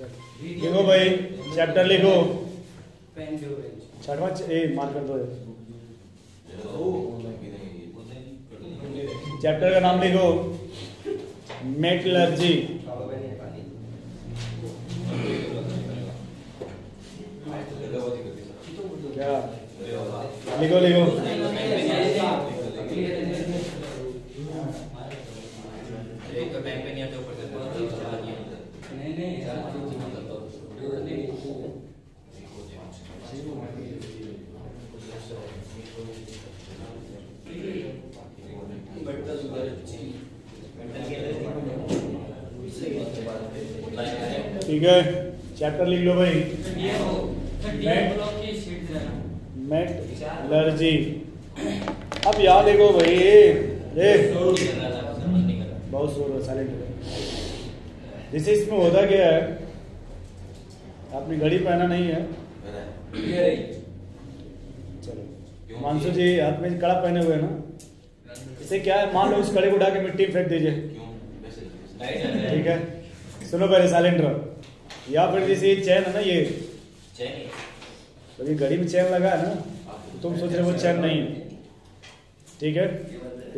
लिखो भाई चैप्टर लिखो छठवा मार्कर दो चैप्टर का नाम लिखो मेटलर्जी क्या लिखो लिखो ठीक है चैप्टर लिख लो भाई मेटलर्जी अब याद देखो भाई बहुत शोर साइलेंट जैसे इसमें होता क्या है आपने घड़ी पहना नहीं है चलो मानसू जी हाथ में कड़ा पहने हुए ना इसे क्या है मान लो इस कड़े को उठा के मिट्टी फेंक दीजिए ठीक है सुनो पहले साइलेंट या फिर जैसे ये चैन है ना ये तो ये घड़ी में चैन लगा है ना तो तुम सोच रहे वो चैन नहीं है ठीक है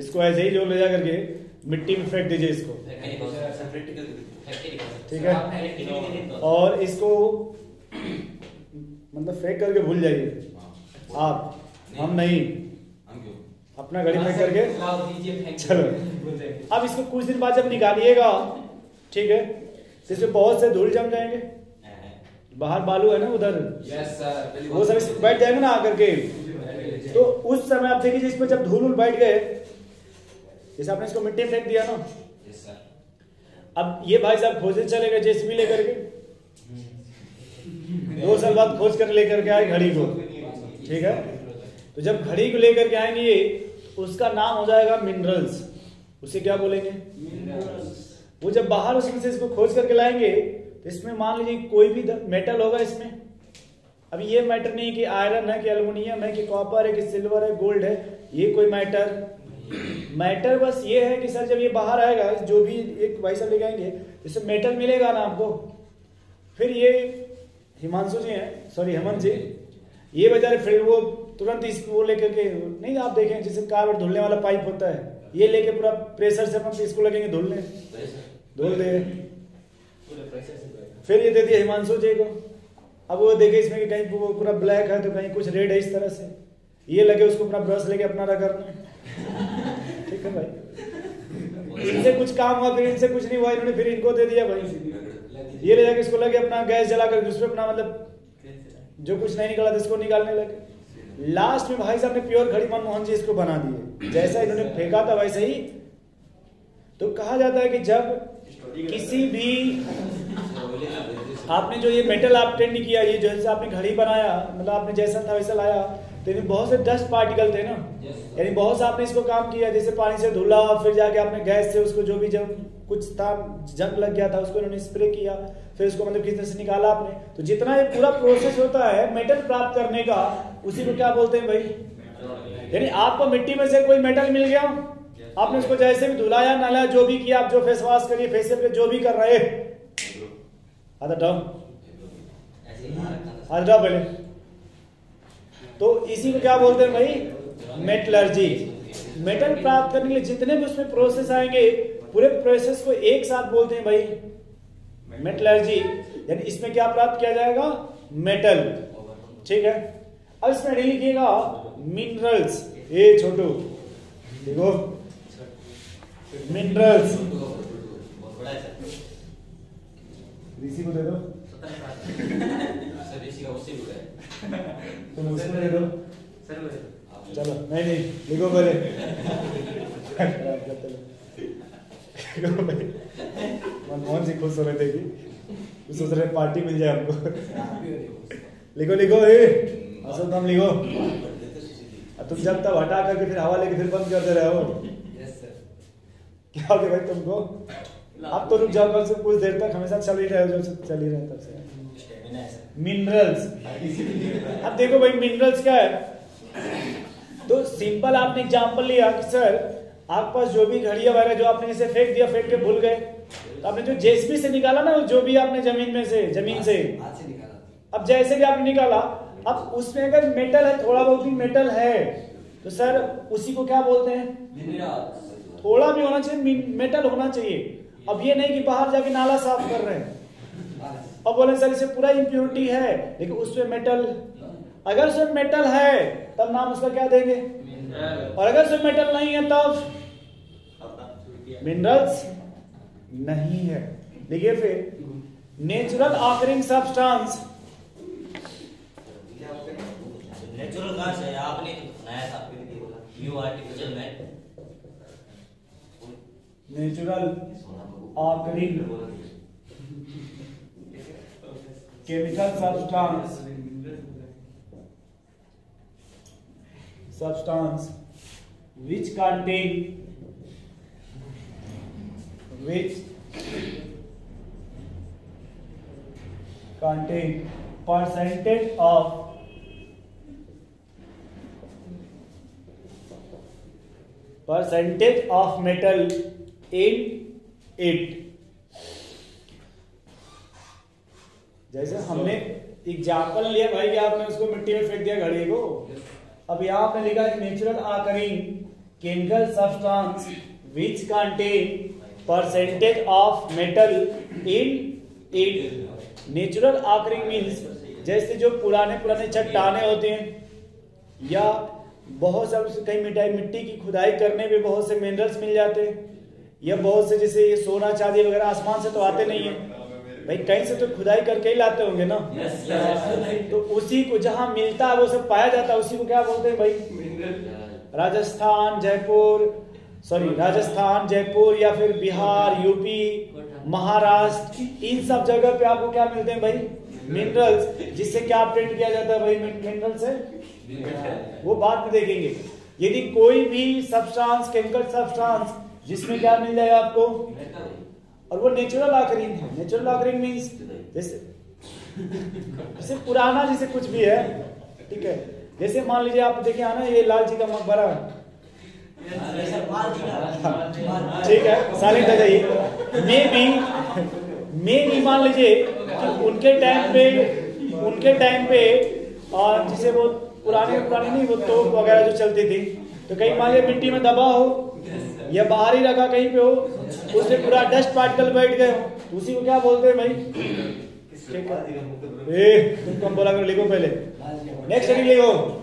इसको ऐसे ही जो ले जा करके मिट्टी में फेंक दीजिए इसको ठीक है और इसको मतलब फेंक करके भूल जाइए हाँ। आप हम नहीं अपना घड़ी हाँ, फेंक करके चलो अब इसको कुछ दिन बाद जब निकालिएगा ठीक है तो इसमें बहुत से धूल जम जाएंगे बाहर बालू है ना उधर वो सब बैठ जाएंगे ना आकर के तो उस समय आप देखिए इसमें जब धूल उल बैठ गए जैसे आपने इसको मिट्टी फेंक दिया ना अब ये भाई साहब खोजे चले गए जेसीबी लेकर के दो साल बाद खोज कर लेकर के आए घड़ी को ठीक है तो जब घड़ी को लेकर के आएंगे ये उसका नाम हो जाएगा मिनरल्स उसे क्या बोलेंगे वो जब बाहर उसमें से इसको खोज करके लाएंगे तो इसमें मान लीजिए कोई भी मेटल होगा इसमें अब ये मैटर नहीं कि आयरन है कि एल्यूमिनियम है कि कॉपर है कि सिल्वर है गोल्ड है ये कोई मैटर मैटर बस ये है कि सर जब ये बाहर आएगा जो भी एक भाई साहब ले आएंगे इससे मेटल मिलेगा ना आपको फिर ये हिमांशु जी हैं सॉरी हेमंत जी ये बेचारे फिर वो तुरंत इस वो लेकर के नहीं आप देखें जैसे कार में धुलने वाला पाइप होता है ये लेके पूरा प्रेशर से अपन इसको लगेंगे धुलने धुल दे फिर ये दे दिया हिमांशु जी को अब वो देखे इसमें कि कहीं पूरा ब्लैक है तो कहीं कुछ रेड है इस तरह से ये लगे उसको अपना ब्रश लेके अपना रगड़ना ठीक है भाई इनसे कुछ काम हुआ फिर इनसे कुछ नहीं हुआ इन्होंने फिर इनको दे दिया भाई ये ले जाके इसको लगे अपना गैस जला कर दूसरे अपना मतलब जो कुछ नहीं निकला था इसको निकालने लगे लास्ट में भाई साहब ने प्योर घड़ी मनमोहन जी इसको बना दिए जैसा इन्होंने फेंका था वैसे ही तो कहा जाता है कि जब किसी भी आपने जो ये मेटल आप टेंड किया ये जैसे आपने घड़ी बनाया मतलब आपने जैसा था वैसा लाया तो इनमें बहुत से डस्ट पार्टिकल थे ना यानी बहुत सा आपने इसको काम किया जैसे पानी से धुला फिर जाके आपने गैस से उसको जो भी जब कुछ था जंग लग गया था उसको इन्होंने स्प्रे किया फिर उसको मतलब किस तरह से निकाला आपने तो जितना ये पूरा प्रोसेस होता है मेटल प्राप्त करने का उसी को क्या बोलते हैं भाई यानी आपको मिट्टी में से कोई मेटल मिल गया आपने उसको जैसे भी धुलाया नाला जो भी किया आप जो फेस वॉश करिए फेस पे जो भी कर रहे हटाओ डॉ पहले तो इसी को क्या बोलते हैं भाई मेटलर्जी मेटल प्राप्त करने के लिए जितने भी उसमें प्रोसेस आएंगे पूरे प्रोसेस को एक साथ बोलते हैं भाई मेटलर्जी यानी इसमें क्या प्राप्त किया जाएगा मेटल ठीक है अब इसमें नहीं लिखिएगा मिनरल्स ए छोटू देखो मिनरल्स ऋषि को दे दो ऋषि का तुम उसमें ले लो चलो नहीं नहीं लिखो पहले मनमोहन जी खुश हो रहे थे कि सोच रहे पार्टी मिल जाए हमको लिखो लिखो ए असल तुम लिखो तुम जब तब हटा करके फिर हवा लेके फिर बंद करते रहे हो क्या हो गया भाई तुमको अब तो रुक जाओ कल से कुछ देर तक हमेशा चल ही रहे हो जब चल ही रहे तब से मिनरल्स अब देखो भाई मिनरल्स क्या है तो सिंपल आपने एग्जाम्पल लिया कि सर आपके पास जो भी घड़िया वगैरह जो आपने इसे फेंक दिया फेंक के भूल गए तो आपने जो जेसबी से निकाला ना जो भी आपने जमीन में से जमीन से अब जैसे भी आपने निकाला अब उसमें अगर मेटल है थोड़ा बहुत भी मेटल है तो सर उसी को क्या बोलते हैं थोड़ा भी होना चाहिए मेटल होना चाहिए अब ये नहीं कि बाहर जाके नाला साफ कर रहे हैं और बोले सर इसे पूरा इंप्योरिटी है लेकिन उसमें मेटल अगर उसमें मेटल है तब नाम उसका क्या देंगे और अगर उसमें मेटल नहीं है तब मिनरल्स नहीं है देखिए फिर नेचुरल ऑकरिंग सब्सटेंस नेचुरल कहां आपने तो नया था new artificial natural occurring chemical substance substance which contain which contain percentage of percentage of metal in it जैसे हमने एग्जाम्पल लिया भाई कि आपने उसको मिट्टी में फेंक दिया घड़ी को अब यहाँ आपने लिखा natural occurring chemical substance which contain percentage of metal in it natural occurring means जैसे जो पुराने पुराने चट्टाने होते हैं या बहुत सब कई मिठाई मिट्टी की खुदाई करने में बहुत से मिनरल्स मिल जाते हैं या बहुत से जैसे ये सोना चांदी वगैरह आसमान से तो आते नहीं है भाई कहीं से तो खुदाई करके ही लाते होंगे ना तो उसी को जहाँ मिलता है वो सब पाया जाता है उसी को क्या बोलते हैं भाई राजस्थान जयपुर सॉरी राजस्थान जयपुर या फिर बिहार यूपी महाराष्ट्र इन सब जगह पे आपको क्या मिलते हैं भाई मिनरल्स जिससे क्या अपडेट किया जाता है भाई मिनरल से वो बात में देखेंगे यदि कोई भी सब्सटेंस केमिकल सब्सटेंस जिसमें क्या मिल जाएगा आपको और वो नेचुरल ऑकरिंग है नेचुरल ऑकरिंग मीन्स जैसे जैसे पुराना जैसे कुछ भी है ठीक है जैसे मान लीजिए आप देखिए आना ये लाल जी का मकबरा है ठीक है साइलेंट हो जाइए मे बी मे बी मान लीजिए कि उनके टाइम पे उनके टाइम पे और जिसे वो पुराने पुराने नहीं वो तोप वगैरह जो चलती थी तो कहीं मान लीजिए मिट्टी में दबा हो या बाहर ही रखा कहीं पे हो उससे पूरा डस्ट पार्टिकल बैठ गए हो उसी को क्या बोलते हैं भाई ठीक है ए तुम कम बोला करो लिखो पहले नेक्स्ट अभी लिखो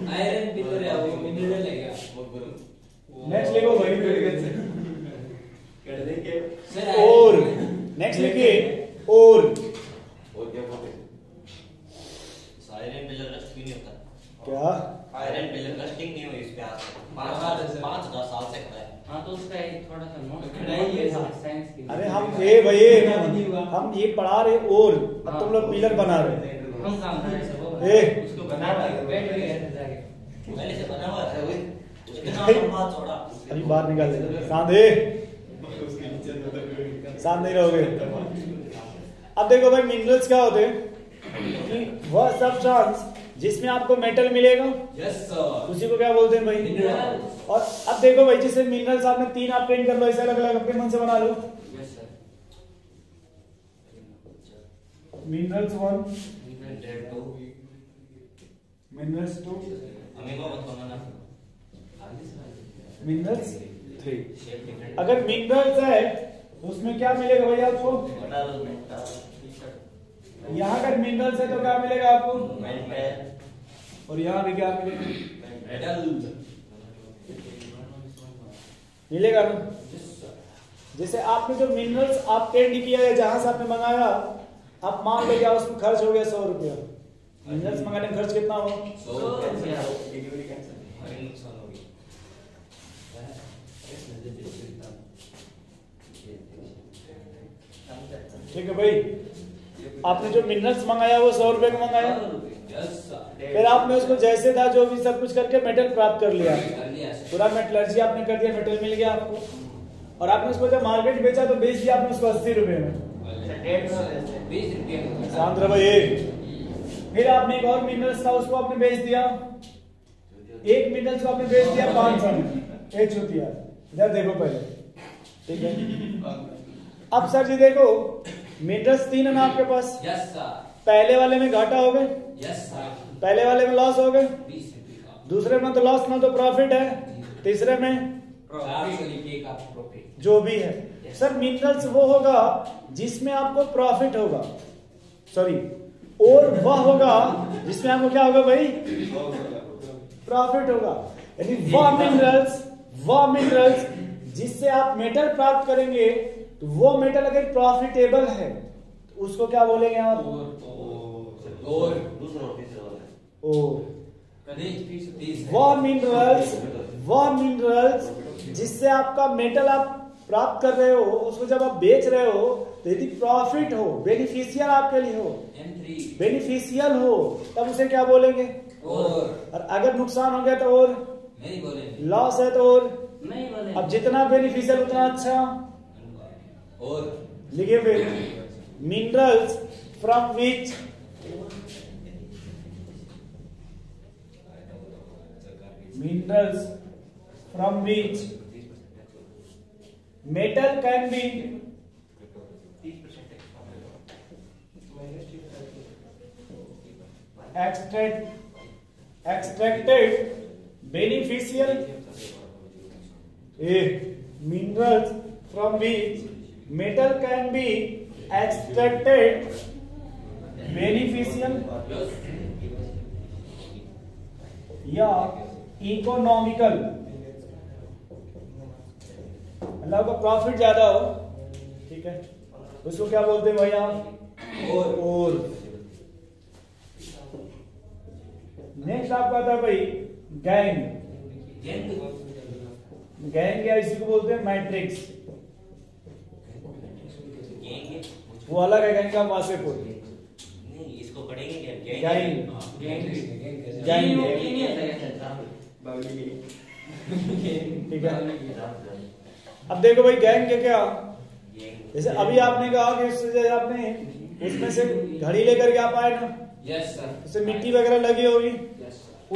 नेक्स्ट तो लिखो भाई और नेक्स्ट लिखिए हम ये पढ़ा रहे ओल अब तुम लोग हाँ। पिलर बना रहे हम काम कर रहे हैं उसको बना पहले से बना हुआ है अभी बाहर निकाल दे सांधे साथ नहीं रहोगे अब देखो भाई मिनरल्स क्या होते हैं वह सब्सटेंस जिसमें आपको मेटल मिलेगा yes, sir. उसी को क्या बोलते हैं भाई minerals. और अब देखो भाई जैसे मिनरल्स आपने तीन आप पेंट कर लो ऐसे अलग अलग अपने मन से बना लो minerals one mineral dead two minerals two amoeba मत बनाना minerals three अगर minerals है उसमें क्या मिलेगा भैया आपको यहाँ अगर मिनरल्स है तो क्या मिलेगा आपको और यहाँ भी क्या मिलेगा मिलेगा ना जैसे आपने जो मिनरल्स आप आपके किया है जहां से आपने मंगाया अब मान ले गया उसमें खर्च हो गया सौ रुपया मिनरल्स मंगाने में खर्च कितना हो ठीक है भाई आपने जो मिनरल्स मंगाया वो सौ रुपए का मंगाया फिर आपने उसको जैसे था जो भी सब कुछ करके मेटल प्राप्त कर लिया पूरा मेटलर्जी आपने कर दिया मेटल मिल गया आपको और आपने उसको जब मार्केट बेचा तो बेच दिया आपने उसको अस्सी रुपए में बीस रुपया सांद्र भाई फिर आपने एक और मिनरल्स था उसको आपने बेच दिया एक मिनरल्स को आपने बेच दिया पांच सौ में एक चुतिया इधर देखो पहले ठीक है अब सर जी देखो मिनरल्स तीन है ना आपके पास यस सर पहले वाले में घाटा हो गए यस सर पहले वाले में लॉस हो गए दूसरे में तो लॉस ना तो प्रॉफिट है तीसरे में प्रॉफिट जो भी है सर मिनरल्स वो होगा जिसमें आपको प्रॉफिट होगा सॉरी और वह होगा जिसमें आपको क्या होगा भाई प्रॉफिट होगा यानी वह मिनरल्स वह मिनरल्स जिससे आप मेटल प्राप्त करेंगे तो वो मेटल अगर प्रॉफिटेबल है तो उसको क्या बोलेंगे आप और वह मिनरल्स वह मिनरल्स जिससे आपका मेटल आप प्राप्त कर रहे हो उसको जब आप बेच रहे हो तो यदि प्रॉफिट हो बेनिफिशियल आपके लिए हो बेनिफिशियल हो तब उसे क्या बोलेंगे और और अगर नुकसान हो गया तो और नहीं बोलेंगे लॉस है तो और नहीं बोलेंगे अब जितना बेनिफिशियल उतना अच्छा और लिखे फिर minerals from which minerals from which metal can be extract, extracted beneficial a minerals from which metal can be extracted beneficial या इकोनॉमिकल मतलब आपका प्रॉफिट ज्यादा हो ठीक है उसको क्या बोलते हैं भाई आप और और नेक्स्ट आपका आता है भाई गैंग गैंग क्या इसी को बोलते हैं मैट्रिक्स वो अलग है गैंग का वहां को हाँ, ठीक है अब देखो भाई गैंग के क्या जैसे अभी आपने कहा कि उससे आपने उसमें से घड़ी लेकर के आप आए ना यस सर मिट्टी वगैरह लगी होगी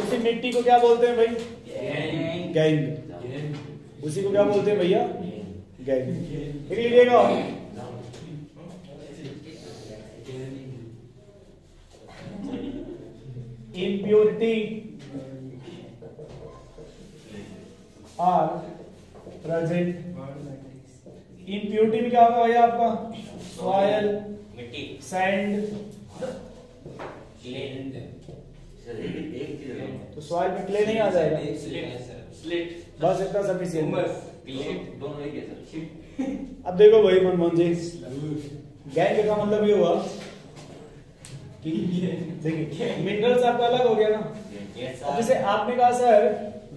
उसी मिट्टी को क्या बोलते हैं भाई गैंग उसी को क्या बोलते हैं भैया गैंग फिर लीजिएगा impurity प्रेजेंट इम्प्यूरिटी में क्या होगा भैया आपका सॉयल मिट्टी सैंड तो सॉइल में क्ले नहीं आ जाएगा बस इतना सफिशियंट दोनों एक अब देखो भाई मनमोहन जी गैंग का मतलब ये हुआ कि देखिए मिनरल्स आपका अलग हो गया ना जैसे आपने कहा सर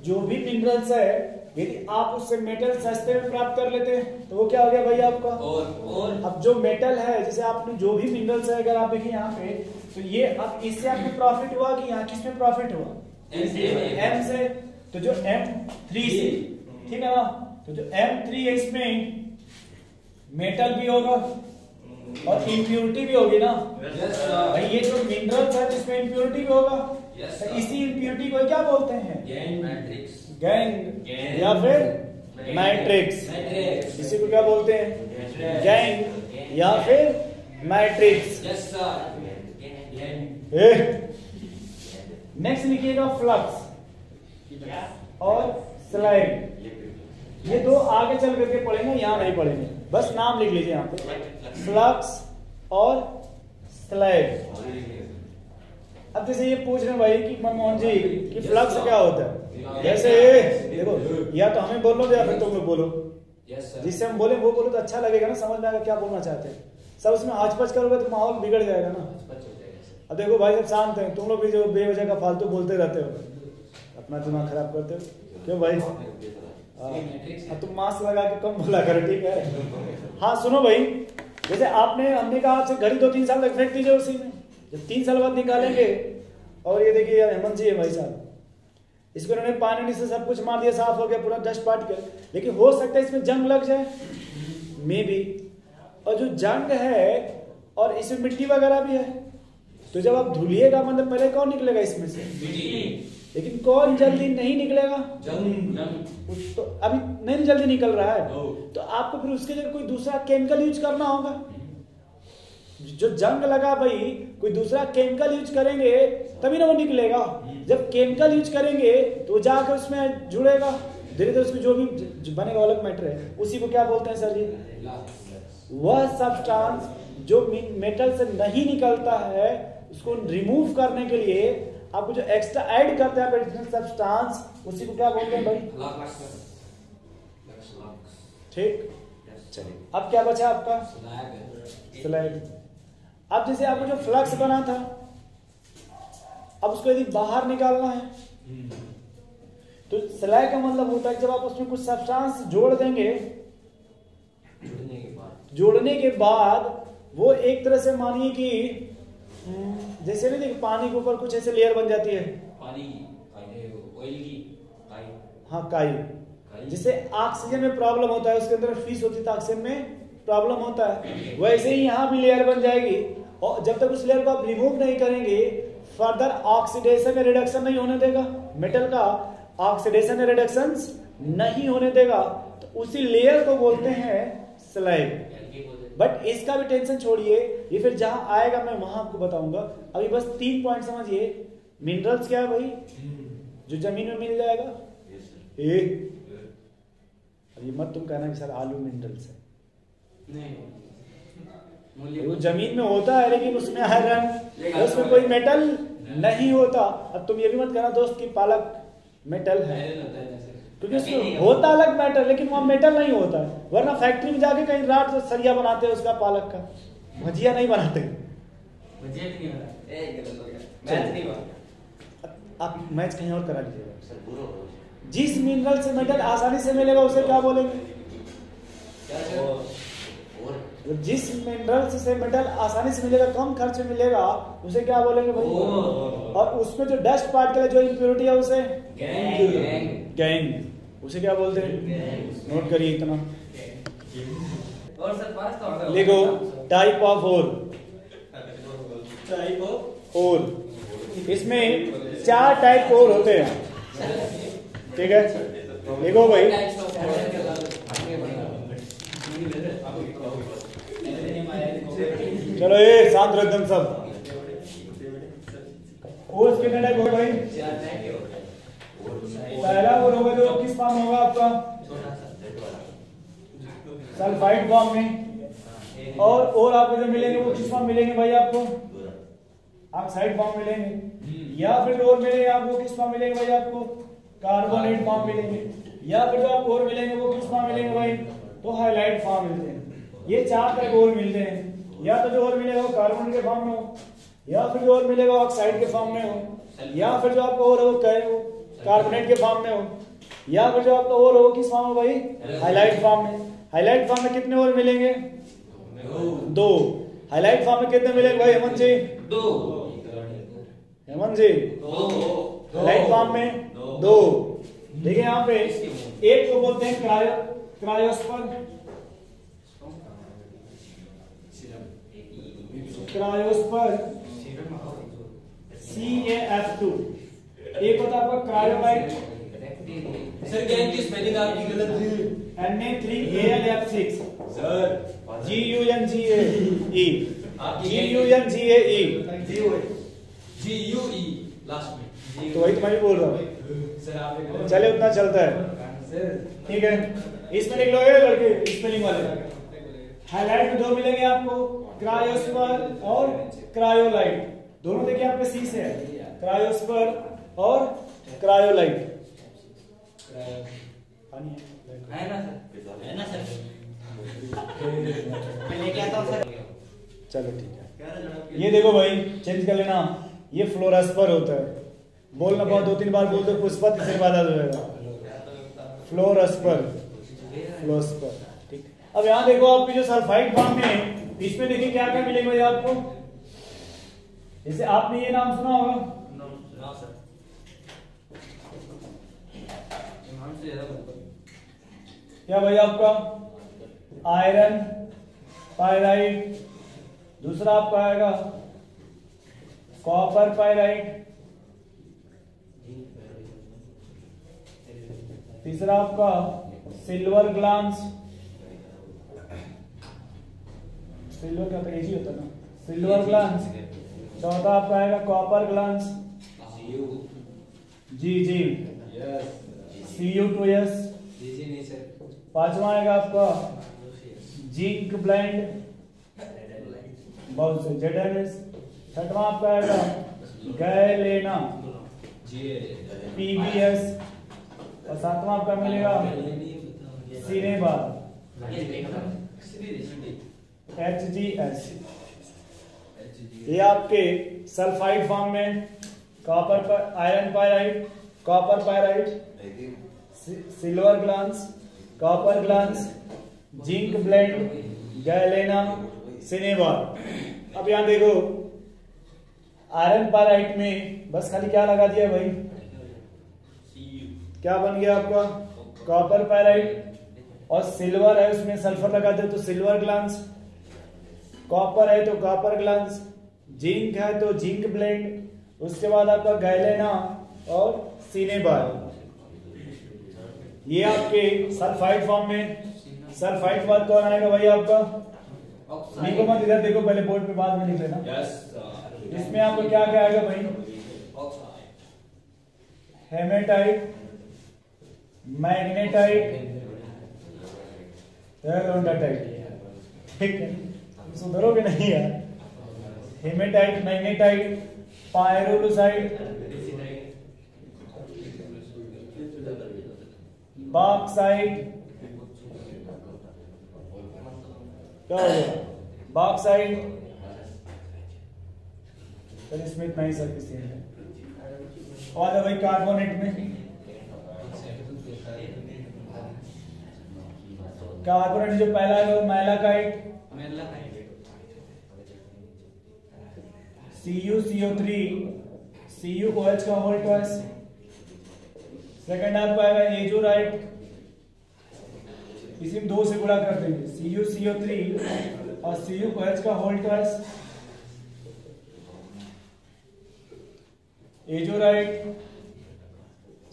जो भी मिनरल्स है यदि आप उससे मेटल सस्ते में प्राप्त कर लेते हैं तो वो क्या हो गया भाई आपका और और अब जो मेटल है जैसे आपने जो भी मिनरल्स है अगर आप देखिए यहाँ पे तो ये अब इससे आपको प्रॉफिट हुआ कि यहाँ किसमें प्रॉफिट हुआ एम से तो जो एम थ्री से ठीक है ना तो जो एम थ्री है इसमें मेटल भी होगा और इम्प्योरिटी mm. भी होगी ना भाई ये जो मिनरल्स है जिसमें इम्प्योरिटी भी होगा तो इसी इम्प्योरिटी को क्या बोलते हैं गैंग या फिर मैट्रिक्स इसी को क्या बोलते हैं गैंग या फिर मैट्रिक्स नेक्स्ट लिखिएगा फ्लक्स और स्लाइड ये दो आगे चल करके पढ़ेंगे यहाँ नहीं पढ़ेंगे बस नाम लिख लीजिए यहाँ पे फ्लक्स और स्लाइड अब जैसे ये पूछ रहे हैं भाई कि मनमोहन जी हाँ, कि फ्लक्स क्या होता है जैसे देखो या तो हमें बोलो तो या फिर तुम बोलो जिससे हम बोले वो बोलो तो अच्छा लगेगा ना समझ में आएगा क्या बोलना चाहते हैं सब उसमें आज पच करोगे तो माहौल बिगड़ जाएगा ना अब देखो भाई सब शांत है तुम लोग भी जो बेवजह का फालतू बोलते रहते हो अपना दिमाग खराब करते हो क्यों भाई हाँ। तुम मास्क लगा के कम बोला करो ठीक है हाँ सुनो भाई जैसे आपने हमने कहा आपसे घड़ी दो तीन साल तक फेंक दीजिए उसी में जब तीन साल बाद निकालेंगे और ये देखिए यार हेमंत जी है भाई साहब इसको इन्होंने पानी से सब कुछ मार दिया साफ हो गया पूरा डस्ट पाट कर लेकिन हो सकता है इसमें जंग लग जाए मे भी और जो जंग है और इसमें मिट्टी वगैरह भी है तो जब आप धुलिएगा मतलब पहले कौन निकलेगा इसमें से लेकिन कौन जल्दी नहीं निकलेगा तो अभी नहीं जल्दी निकल रहा है तो आपको फिर उसके जगह कोई दूसरा केमिकल यूज करना होगा जो जंग लगा भाई कोई दूसरा केमिकल यूज करेंगे तभी ना वो निकलेगा जब केमिकल यूज करेंगे तो जाकर उसमें जुड़ेगा धीरे धीरे उसको जो भी बनेगा अलग मैटर है उसी को क्या बोलते हैं सर जी वह सब्सटेंस जो मेटल से नहीं निकलता है उसको रिमूव करने के लिए आपको जो एक्स्ट्रा ऐड करते हैं सब्सटेंस उसी को क्या बोलते हैं भाई ठीक चलिए अब क्या बचा आपका स्लैग अब जैसे आपको जो फ्लक्स बना था अब उसको यदि बाहर निकालना है तो सिलाई का मतलब होता है जब आप उसमें कुछ सब्सटेंस जोड़ देंगे जोड़ने के बाद वो एक तरह से मानिए कि हम्म, जैसे नहीं देखिए पानी के ऊपर कुछ ऐसे लेयर बन जाती है पानी ऑयल की काई हाँ काई जिससे ऑक्सीजन में प्रॉब्लम होता है उसके अंदर फीस होती है ऑक्सीजन तो में प्रॉब्लम होता है वैसे ही यहां भी लेयर बन जाएगी और जब तक उस लेयर को आप रिमूव नहीं करेंगे फर्दर ऑक्सीडेशन में रिडक्शन नहीं होने देगा मेटल का ऑक्सीडेशन में रिडक्शन नहीं होने देगा तो उसी लेयर को बोलते हैं स्लैब बट इसका भी टेंशन छोड़िए ये फिर जहां आएगा मैं वहां आपको बताऊंगा अभी बस तीन पॉइंट समझिए मिनरल्स क्या है भाई जो जमीन में मिल जाएगा ये अभी मत तुम कहना कि सर आलू मिनरल्स है नहीं वो जमीन में होता है लेकिन उसमें आयरन उसमें कोई मेटल हाँ। नहीं होता अब तुम ये भी मत कहना दोस्त कि पालक मेटल है क्योंकि उसमें होता अलग मेटल लेकिन वहां मेटल नहीं होता है वरना फैक्ट्री में जाके कहीं रात सरिया बनाते हैं उसका पालक का भजिया नहीं बनाते आप मैच कहीं और करा लीजिएगा जिस मिनरल से मेटल आसानी से मिलेगा उसे क्या बोलेंगे तो जिस मिनरल से मेटल आसानी से मिलेगा कम खर्च में मिलेगा उसे क्या बोलेंगे भाई और उसमें जो डस्ट पार्टिकल है जो इम्प्योरिटी है उसे गैंग उसे क्या बोलते हैं नोट करिए इतना और तो लिखो type of hole type of hole इसमें चार टाइप के होल होते हैं ठीक है लिखो भाई चलो ये शांत रहो एकदम सब कोर्स कितने टाइप होगा भाई पहला वो होगा जो किस फॉर्म होगा आपका सल्फाइड फॉर्म में और और आपको जो मिलेंगे वो किस फॉर्म मिलेंगे भाई आपको आप साइड फॉर्म मिलेंगे या फिर और मिलेंगे आपको किस फॉर्म मिलेंगे भाई आपको कार्बोनेट फॉर्म मिलेंगे या फिर जो तो आप और मिलेंगे वो किस फॉर्म मिलेंगे भाई तो हाईलाइट फॉर्म मिलते हैं ये चार टाइप और मिलते हैं या तो जो और मिलेगा वो कार्बन के फॉर्म में हो या फिर जो और मिलेगा वो ऑक्साइड के फॉर्म में हो या फिर जो आपको और हो कार्बोनेट के फॉर्म में हो या फिर जो आपका और हो किस फॉर्म में भाई हाईलाइट फॉर्म में हाईलाइट फॉर्म में कितने और मिलेंगे दो हाईलाइट फॉर्म में कितने मिलेंगे भाई हेमंत जी दो हेमंत जी हाईलाइट फॉर्म में दो देखिए यहाँ पे एक को बोलते हैं क्रायो क्रायोस्पर क्रायोस पर सी ए एफ टू एक होता है आपका क्रायोबाइट सर क्या इनकी स्पेलिंग आपकी गलत है N A three A L F six sir G U N G A E G U N G A E G U E last में तो वही तुम्हारी बोल रहा हूँ चले उतना चलता है ठीक है इसमें निकलोगे लड़के स्पेलिंग वाले हाईलाइट में दो मिलेंगे आपको क्रायोस्पर और क्रायोलाइट दोनों देखिए आपके सी से है क्रायोस्पर और क्रायोलाइट पानी है है ना सर तो चलो ठीक है ये देखो भाई चेंज कर लेना ये फ्लोरास्पर होता है बोलना बहुत दो तीन बार बोल दो पुष्पा तीसरे बार आ जाएगा फ्लोरस्पर फ्लोरस्पर ठीक अब यहाँ देखो आपकी जो सल्फाइड फॉर्म में इसमें देखिए क्या क्या मिलेगा ये आपको जैसे आपने ये नाम सुना होगा हाँ क्या भाई आपका आयरन पायराइट दूसरा आपका आएगा कॉपर पायराइट तीसरा आपका सिल्वर ग्लांस सिल्वर क्या तो होता है एजी होता है ना सिल्वर ग्लांस चौथा आपका आएगा copper glance G G C U two S पांचवा आएगा आपका जिंक ब्लाइंड बहुत से जेड एन एस छठवा आपका आएगा गैलेना पीबीएस और सातवा आपका मिलेगा सिनेमा एच जी एच ये आपके सल्फाइड फॉर्म में कॉपर पर iron pyrite copper pyrite silver glance copper glance zinc blende galena cinnabar अब यहां देखो आयरन पायराइट में बस खाली क्या लगा दिया भाई क्या बन गया आपका कॉपर पायराइट और सिल्वर है उसमें सल्फर लगा दिया तो सिल्वर ग्लांस कॉपर है तो कॉपर ग्लांस जिंक है तो जिंक ब्लेंड उसके बाद आपका गैलेना और सिनेबल ये आपके सल्फाइड फॉर्म में सल्फाइड बाद कौन आएगा भाई आपका देखो मत इधर देखो पहले बोर्ड पे बाद में लिख लेना uh, इसमें आपको क्या क्या आएगा भाई हेमेटाइट मैग्नेटाइट टाइट ठीक है सुधरोगे नहीं यार हेमेटाइट मैग्नेटाइट पायरोलोसाइट बाक्साइट क्या हो गया बाक्साइट चलिए इसमें इतना ही सर किसी है और है भाई कार्बोनेट में कार्बोनेट जो पहला है वो मैलाकाइट मैलाकाइट CuCO3 CuOH का होल ट्वाइस सेकंड आपको आएगा राइट इसी में दो से गुणा कर देंगे CuCO3 और CuOH का होल ट्वाइस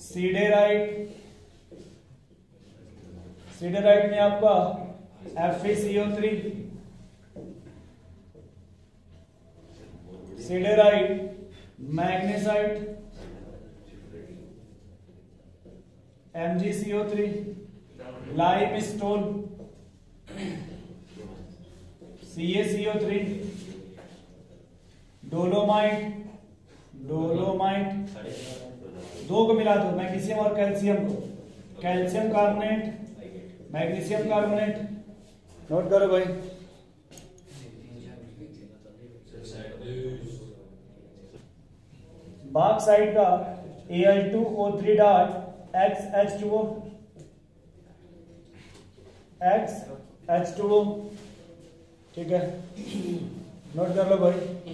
सी डे राइट में आपका F CO three siderite magnesite MGCO three limestone CACO three dolomite dolomite दो को मिला दो मैग्नीशियम और कैल्शियम को calcium carbonate magnesium carbonate note करो भाई बाक साइड का A L two O three dot X H two O X H two O ठीक है नोट कर लो भाई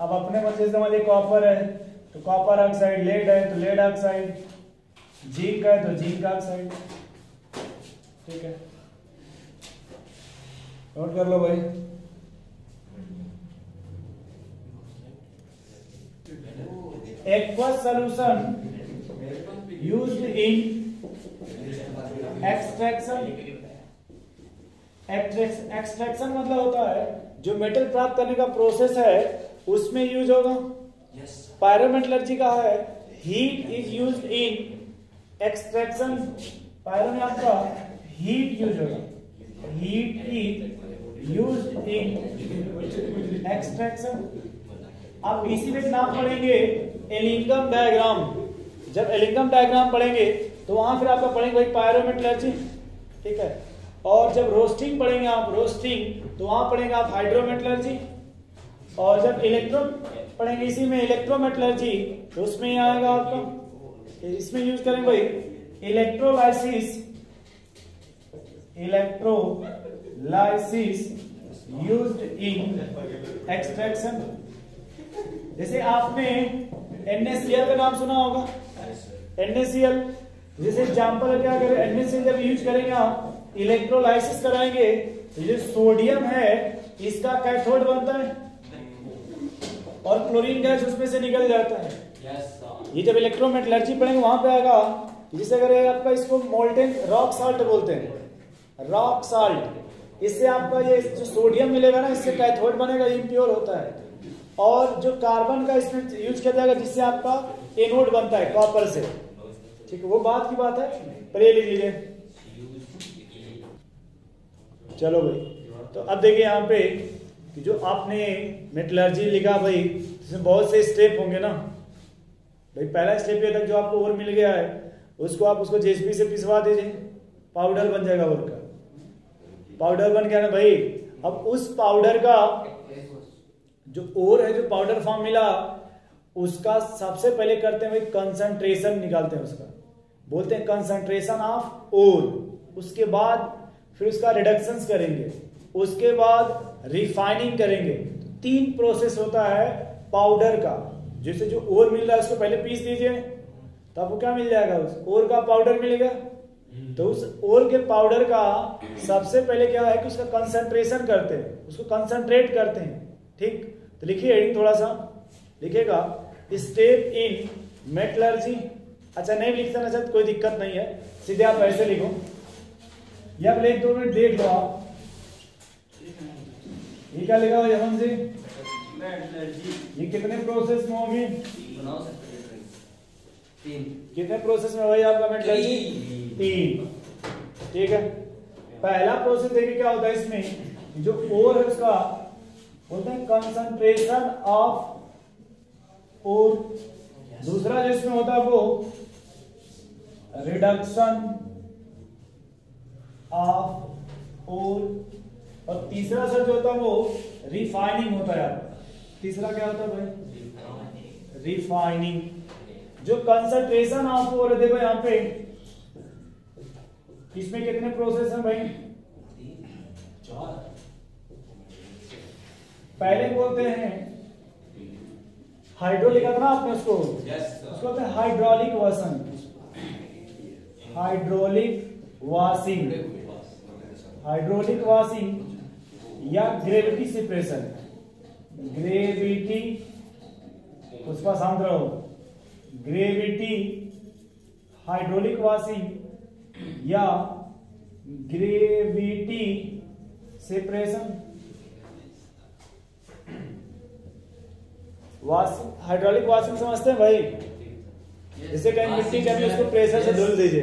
अब अपने बच्चे से मान कॉपर है तो कॉपर ऑक्साइड लेड है तो लेड ऑक्साइड जिंक है तो जिंक ऑक्साइड ठीक है नोट कर लो भाई aqueous solution use in extraction extraction मतलब होता है जो मेटल प्राप्त करने का प्रोसेस है उसमें यूज होगा पायरोमेटलर्जी का है heat is use in extraction pyro में आपका हीट यूज होगा heat is use in extraction आप इसी में नाम पढ़ेंगे एलिंगम डायग्राम जब एलिंगम डायग्राम पढ़ेंगे तो वहां फिर आपका पढ़ेंगे भाई पायरोमेटलर्जी ठीक है और जब रोस्टिंग पढ़ेंगे आप रोस्टिंग तो वहां पढ़ेंगे आप हाइड्रोमेटलर्जी और जब इलेक्ट्रो पढ़ेंगे इसी में इलेक्ट्रोमेटलर्जी तो उसमें आएगा आपका इसमें यूज करेंगे भाई electrolysis electrolysis used in extraction जैसे आपने एनएससीएल का नाम सुना होगा एनएससीएल जैसे एग्जाम्पल क्या करें एनएससीएल जब यूज करेंगे आप इलेक्ट्रोलाइसिस कराएंगे तो जो सोडियम है इसका कैथोड बनता है और क्लोरीन गैस उसमें से निकल जाता है ये जब इलेक्ट्रोमेट लर्ची पड़ेंगे वहां पे आएगा जिसे अगर आपका इसको मोल्टेन रॉक साल्ट बोलते हैं रॉक साल्ट इससे आपका ये जो सोडियम मिलेगा ना इससे कैथोड बनेगा इम्प्योर होता है और जो कार्बन का इसमें यूज किया जाएगा जिससे आपका एनोड बनता है कॉपर से ठीक है वो बात की बात है पर ये लिख लीजिए चलो भाई तो अब देखिए यहाँ पे कि जो आपने मेटलर्जी लिखा भाई इसमें बहुत से स्टेप होंगे ना भाई पहला स्टेप ये था जो आपको और मिल गया है उसको आप उसको जेसपी से पिसवा दीजिए पाउडर बन जाएगा वर्क का पाउडर बन गया ना भाई अब उस पाउडर का जो ओर है जो पाउडर फॉर्म मिला उसका सबसे पहले करते हैं कंसंट्रेशन निकालते हैं उसका बोलते हैं कंसंट्रेशन ऑफ ओर उसके बाद फिर उसका रिडक्शन करेंगे उसके बाद रिफाइनिंग करेंगे तीन प्रोसेस होता है पाउडर का जैसे जो ओर मिल रहा है उसको पहले पीस दीजिए तो आपको क्या मिल जाएगा उस ओर का पाउडर मिलेगा तो उस ओर के पाउडर का सबसे पहले क्या है कि उसका कंसंट्रेशन करते हैं उसको कंसंट्रेट करते हैं ठीक तो लिखिए हेडिंग थोड़ा सा लिखेगा स्टेप इन मेटलर्जी अच्छा नहीं लिख ना चाहते कोई दिक्कत नहीं है सीधे आप ऐसे लिखो या एक दो मिनट देख लो आप ये क्या लिखा हुआ यमन जी ये कितने प्रोसेस में होगी कितने प्रोसेस में भाई आपका मेटलर्जी तीन ठीक है पहला प्रोसेस देखिए क्या होता है इसमें जो ओर है उसका होता है कंसंट्रेशन ऑफ और दूसरा जिसमें होता है वो रिडक्शन ऑफ और और तीसरा सर जो होता है वो रिफाइनिंग होता है तीसरा क्या होता है भाई रिफाइनिंग जो कंसंट्रेशन ऑफ और देखो यहां पे इसमें कितने प्रोसेस हैं भाई चार पहले बोलते हैं था ना आपने उसको उसको बोलते हैं hydraulic washing hydraulic washing hydraulic washing या ग्रेविटी से प्रेशर ग्रेविटी उसका पास शांत रहो ग्रेविटी हाइड्रोलिक वाशिंग या gravity separation washing hydraulic washing समझते हैं भाई जैसे कहीं मिट्टी कभी उसको प्रेशर से धुल दीजिए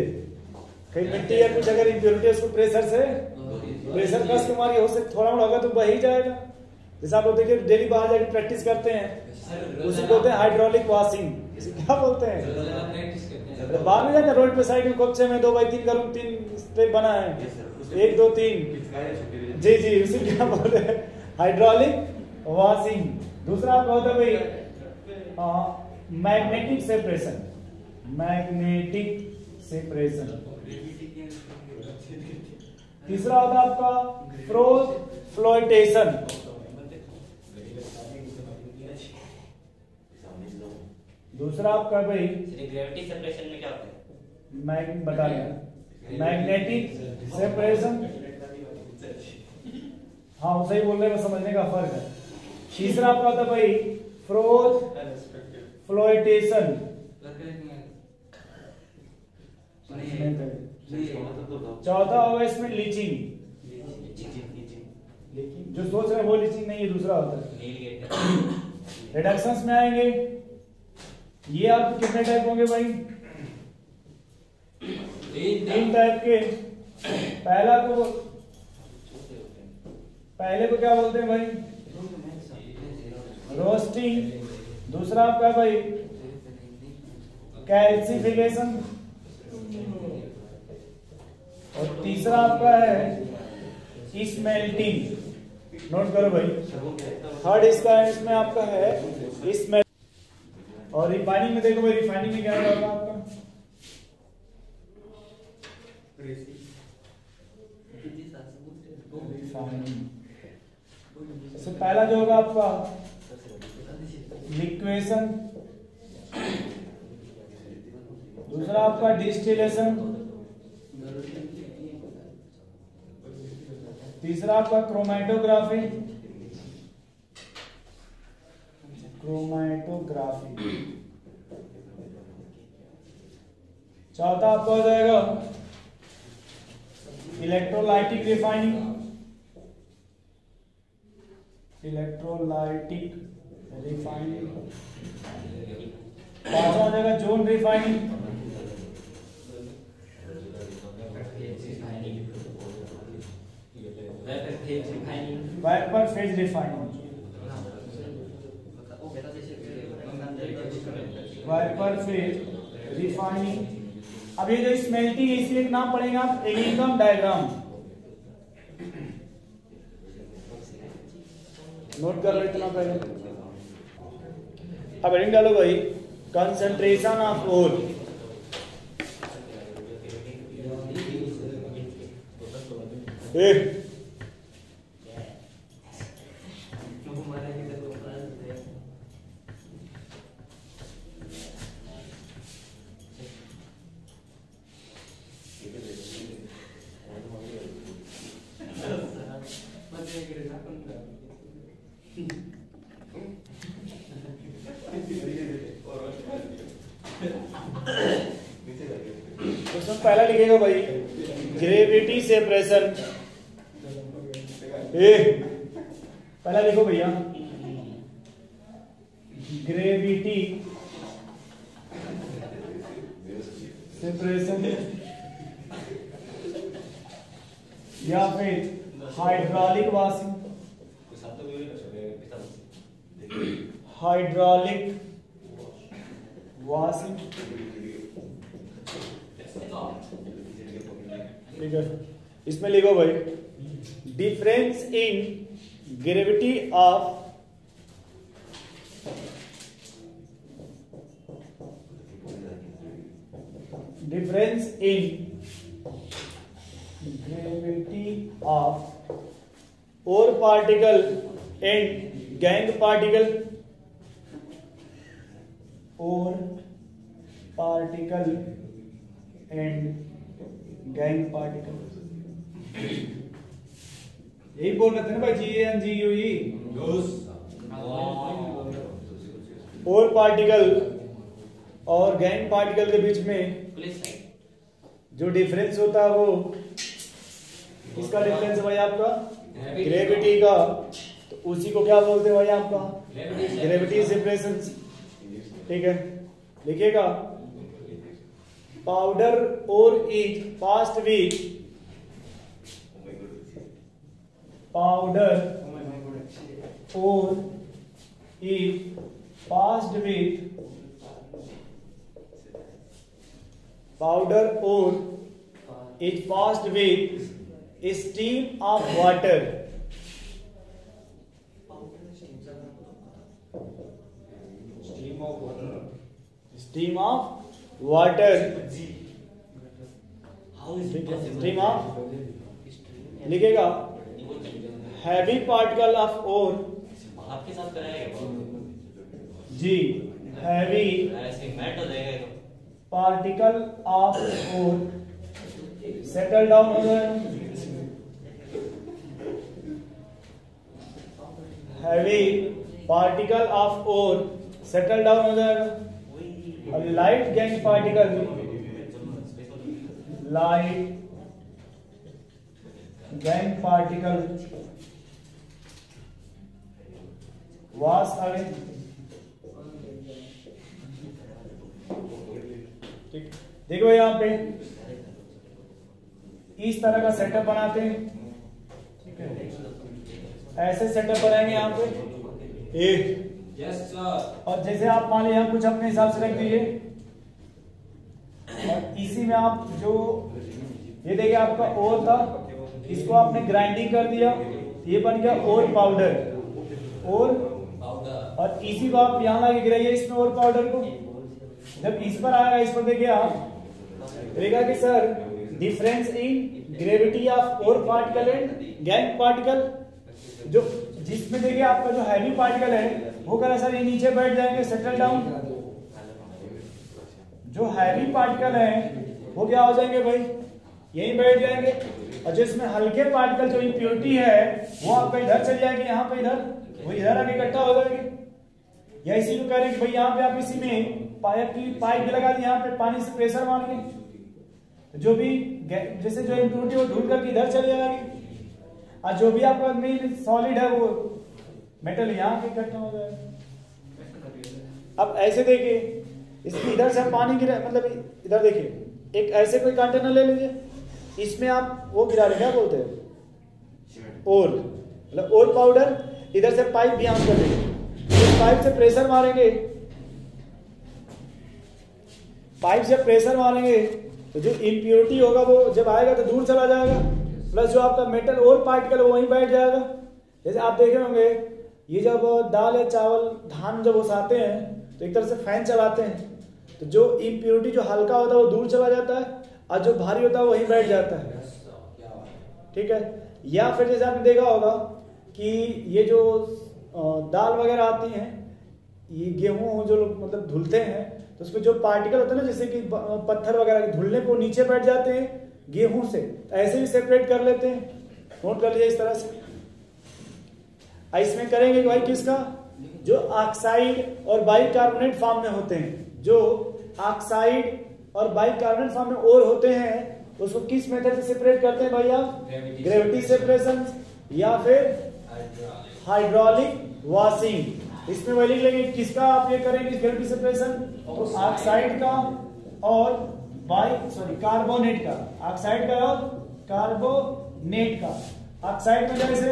कहीं मिट्टी या कुछ अगर इम्प्योरिटी उसको प्रेशर से प्रेशर कस के मारिए हो सकता है थोड़ा मोड़ा होगा तो वही जाएगा जैसे आप लोग देखिए डेली बाहर जाके प्रैक्टिस करते हैं उसे बोलते हैं हाइड्रोलिक वॉशिंग क्या बोलते हैं बाहर में जाते रोड पे साइड में कब्जे में दो बाई तीन का रूम तीन पे बना है एक दो तीन जी जी उसे क्या बोलते हैं हाइड्रोलिक वॉशिंग दूसरा आप कहो तो भाई हाँ। मैग्नेटिक सेपरेशन मैग्नेटिक सेपरेशन तीसरा होता आपका फ्रोज फ्लोटेशन दूसरा आपका भाई ग्रेविटी सेपरेशन में क्या होता है मैं बता दिया मैग्नेटिक सेपरेशन हाँ सही बोलने रहे समझने का फर्क है तीसरा आपका होता भाई फ्रोज फ्लोइटेशन चौथा होगा इसमें लीचिंग लेकिन जो सोच रहे वो लीचिंग नहीं है दूसरा होता है रिडक्शन में आएंगे ये आप कितने टाइप होंगे भाई तीन टाइप के पहला को पहले को क्या बोलते हैं भाई रोस्टिंग दूसरा आपका भाई कैल्सिफिकेशन और तीसरा आपका है स्मेल्टिंग नोट करो भाई थर्ड इसका है इसमें आपका है स्मेल और रिफाइनिंग में देखो भाई रिफाइनिंग में क्या होगा आपका रिफाइनिंग पहला जो होगा आपका लिक्वेशन दूसरा आपका डिस्टिलेशन तीसरा आपका क्रोमैटोग्राफी क्रोमैटोग्राफी चौथा आपका हो जाएगा इलेक्ट्रोलाइटिक रिफाइनिंग इलेक्ट्रोलाइटिक रिफाइंड पांचवा हो जाएगा zone refined vapour phase refined vapour phase refining अब ये जो स्मेल्टिंग है इसलिए नाम पड़ेगा एलिगम डायग्राम नोट कर लो इतना पहले अब हेडिंग डालो भाई कंसंट्रेशन ऑफ ओल एक gravity of ore particle and gangue particle ore particle and gangue particle यही बोल रहे थे ना भाई G N G U E ore particle और गैंग पार्टिकल के बीच में जो डिफरेंस होता है वो किसका डिफरेंस है भाई आपका ग्रेविटी का तो उसी को क्या बोलते हैं भाई आपका ग्रेविटी सेपरेशन ठीक है लिखिएगा powder ore eat fast week powder ore it fast week powder ore is fast way stream of water stream of water stream of water stream of लिखेगा हैवी पार्टिकल ऑफ ओर आपके साथ जी heavy particle of ore settle down heavy particle of ore settle down उधर अभी light gangue particle light gangue particle wash away देखो यहां पे इस तरह का सेटअप बनाते हैं ठीक है ऐसे सेटअप बनाएंगे यहाँ पे एक यस सर और जैसे आप मान लिया कुछ अपने हिसाब से रख दीजिए और इसी में आप जो ये देखिए आपका ओर था इसको आपने ग्राइंडिंग कर दिया ये बन गया ओर पाउडर ओर और इसी को आप यहाँ ला गिराइए इसमें ओर पाउडर को जब इस पर आएगा इस पर देखिए आप देखा कि sir difference in gravity of ore particle and gangue particle जो जिसमें देखिए आपका जो हैवी पार्टिकल है वो कह रहा सर ये नीचे बैठ जाएंगे सेटल डाउन जो हैवी पार्टिकल है वो क्या हो जाएंगे भाई यही बैठ जाएंगे और जिसमें हल्के पार्टिकल जो इम्प्योरिटी है वो आपका इधर चले जाएंगे यहाँ पे इधर वो इधर आगे इकट्ठा हो जाएंगे या इसी को कह रहे भाई यहाँ पे आप इसी में पाइप की पाइप भी लगा दी यहाँ पे पानी से प्रेशर मार के जो भी जैसे जो इम्प्योरिटी वो ढूंढ करके इधर चले जाएंगे और जो भी आपका मेन सॉलिड है वो मेटल यहाँ पे इकट्ठा हो जाए अब ऐसे देखिए इसमें इधर से पानी गिरा मतलब इधर देखिए एक ऐसे कोई कंटेनर ले लीजिए इसमें आप वो गिरा रहे क्या बोलते हैं ओर मतलब ओर पाउडर इधर से पाइप भी आम कर देंगे पाइप से प्रेशर मारेंगे पाइप से प्रेशर मारेंगे तो जो इम्प्योरिटी होगा वो जब आएगा तो दूर चला जाएगा प्लस जो आपका मेटल और पार्टिकल वो वहीं बैठ जाएगा जैसे आप देखे होंगे ये जब दाल या चावल धान जब उसाते हैं तो एक तरह से फैन चलाते हैं तो जो इम्प्योरिटी जो हल्का होता है वो दूर चला जाता है और जो भारी होता है वही बैठ जाता है ठीक है या फिर जैसे आपने देखा होगा कि ये जो दाल वगैरह आती हैं ये गेहूँ जो लोग मतलब धुलते हैं तो उसमें जो पार्टिकल होता है ना जैसे कि पत्थर वगैरह धुलने को नीचे बैठ जाते हैं गेहूं से ऐसे भी सेपरेट कर लेते हैं नोट कर लीजिए इस तरह से इसमें करेंगे भाई किसका जो ऑक्साइड और बाइकार्बोनेट फॉर्म में होते हैं जो ऑक्साइड और बाइकार्बोनेट फॉर्म में और होते हैं उसको किस मेथड से सेपरेट करते हैं भाई आप ग्रेविटी सेपरेशन या फिर हाइड्रोलिक वॉशिंग इसमें वही लिख लेंगे किसका आप ये करेंगे ग्रेविटी सेपरेशन ऑक्साइड का और बाई सॉरी कार्बोनेट का ऑक्साइड का और कार्बोनेट का ऑक्साइड में जैसे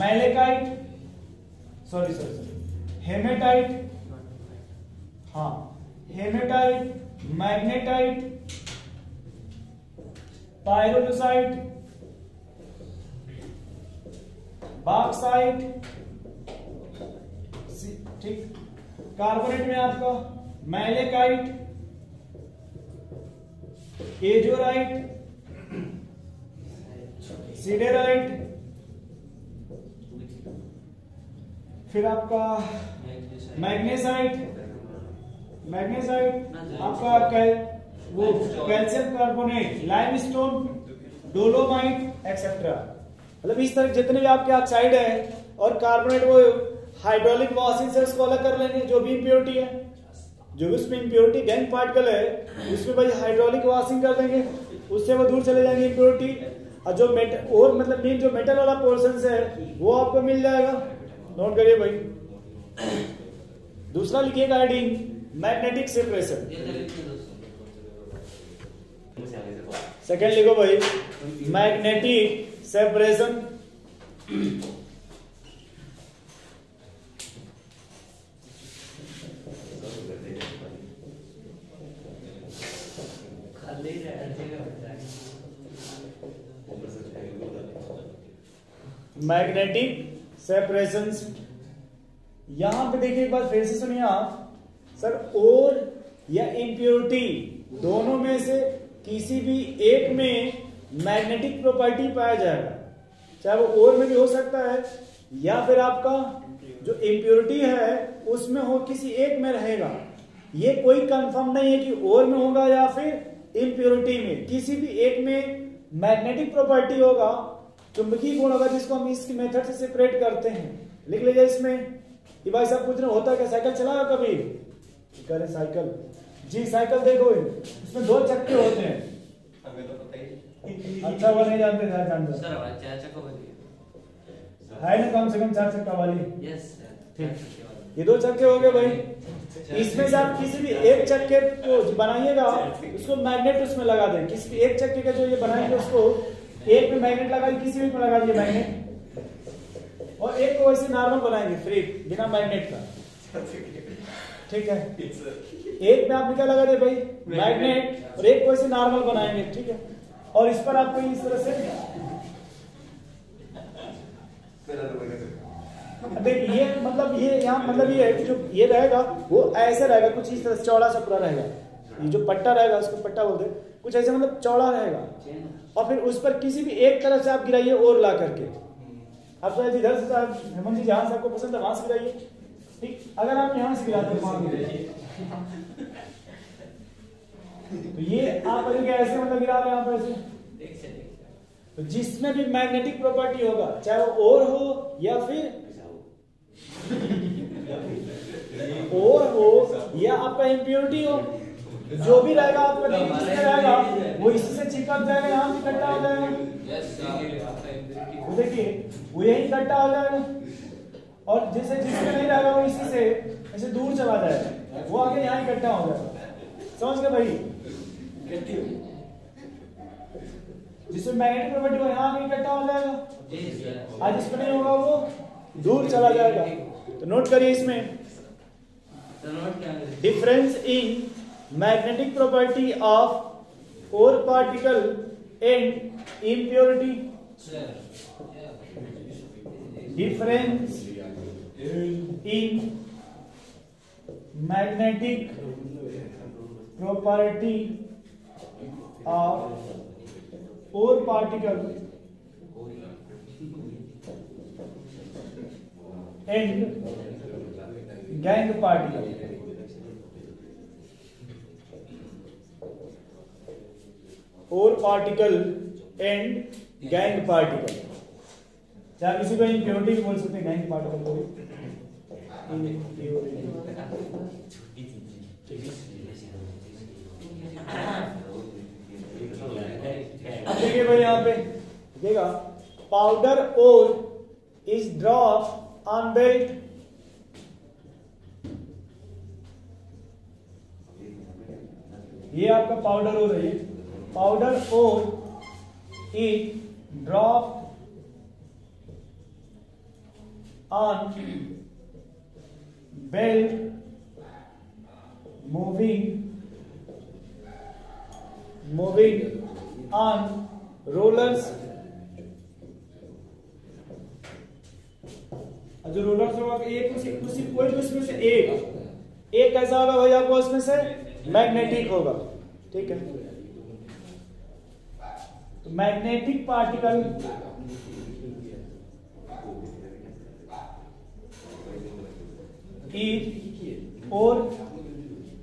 malachite sorry sorry sorry hematite हाँ हेमेटाइट मैग्नेटाइट पायरोसाइट बाक्साइट ठीक कार्बोनेट में आपका मैलेकाइट एजोराइट सीडेराइट फिर आपका मैग्नेसाइट मैग्नेसाइट आपका कैल वो calcium carbonate limestone dolomite etcetera मतलब इस तरह जितने भी आपके ऑक्साइड है और कार्बोनेट वो हाइड्रोलिक वॉशिंग से उसको अलग कर लेंगे जो भी इम्प्योरिटी है जो भी उसमें इम्प्योरिटी गैंग पार्टिकल है उसमें भाई हाइड्रोलिक वॉशिंग कर देंगे उससे वो दूर चले जाएंगे इम्प्योरिटी और जो मेट और मतलब मेन जो मेटल वाला पोर्सन है वो आपको मिल जाएगा नोट करिए भाई दूसरा लिखिए गाइडिंग मैग्नेटिक सेपरेशन सेकेंड लिखो भाई मैग्नेटिक सेपरेशन मैग्नेटिक सेपरेशन यहां पे देखिए एक बार फिर से सुनिए आप सर और या इम्प्योरिटी दोनों में से किसी भी एक में मैग्नेटिक प्रॉपर्टी पाया जाएगा चाहे वो और में भी हो सकता है या फिर आपका जो इंप्योरिटी है उसमें हो किसी एक में रहेगा ये कोई कंफर्म नहीं है कि और में होगा या फिर इम्प्योरिटी में किसी भी एक में मैग्नेटिक प्रॉपर्टी होगा चुंबकीय गुण अगर जिसको हम इसकी मेथड से सेपरेट करते हैं लिख लीजिए इसमें कि भाई साहब पूछ रहे होता क्या साइकिल चलाया कभी करें साइकिल जी साइकिल देखो इसमें दो चक्के होते हैं तो अच्छा वो नहीं जानते ध्यान जानते सर चार चक्का वाली है ना कम से कम चार चक्का वाली यस ठीक ये दो चक्के हो गए भाई इसमें से आप किसी भी एक चक्के को बनाइएगा उसको मैग्नेट उसमें लगा दें किसी भी एक चक्के का जो ये बनाएंगे उसको एक पे मैग्नेट लगा किसी भी पे लगा दिया मैग्नेट और एक को वैसे नॉर्मल बनाएंगे फ्री बिना मैग्नेट का ठीक है एक में आपने क्या लगा दिया भाई मैग्नेट और एक को वैसे नॉर्मल बनाएंगे ठीक है और इस पर आपको इस तरह से देख ये मतलब ये यहाँ मतलब ये है कि जो ये रहेगा वो ऐसे रहेगा कुछ इस तरह से चौड़ा सा पूरा रहेगा ये जो पट्टा रहेगा उसको पट्टा बोलते हैं कुछ ऐसा मतलब चौड़ा रहेगा और फिर उस पर किसी भी एक तरफ से आप गिराइए और ला करके आप शायद इधर से हेमंत जी जहाँ से आपको पसंद है वहां से गिराइए ठीक अगर आप यहाँ से गिराते हैं तो ये आप अगर ऐसे मतलब गिरा रहे हैं आप ऐसे तो जिसमें भी मैग्नेटिक प्रॉपर्टी होगा चाहे वो और हो या फिर और हो या आपका इम्प्योरिटी हो जो भी रहेगा आपका डेबिट जिसमें रहेगा वो इसी से चिपक जाएगा यहाँ भी इकट्ठा हो जाएगा वो देखिए वो यही इकट्ठा हो जाएगा और जैसे जिसमें नहीं रहेगा वो इसी से ऐसे दूर चला जाएगा वो आगे यहाँ इकट्ठा हो जाएगा समझ गए भाई जिसमें मैग्नेटिक प्रॉपर्टी वो यहाँ आगे इकट्ठा हो जाएगा आज इसमें नहीं होगा वो दूर चला जाएगा तो नोट करिए इसमें difference in magnetic property of ore particle and impurity difference in magnetic property of ore particle and gangue particle ore particle and gangue particle चाहे किसी को इम्प्योरिटी भी बोल सकते हैं गैंग पार्टिकल को देखिए भाई यहाँ पे देखा powder ore is drop on belt ये आपका पाउडर हो रही है powder ore is dropped on belt moving moving on rollers जो रोलर्स होगा एक उसी, उसी कोई भी तो उसमें से एक एक कैसा होगा भाई आपको उसमें से मैग्नेटिक होगा ठीक है magnetic particle is ore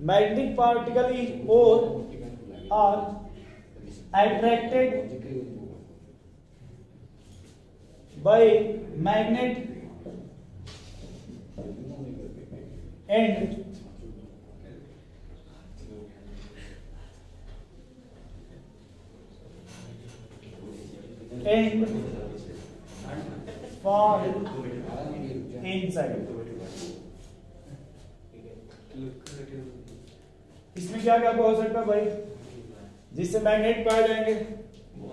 magnetic particle is ore are attracted by magnet and for inside इसमें क्या क्या हो सकता है भाई जिससे मैग्नेट पाए जाएंगे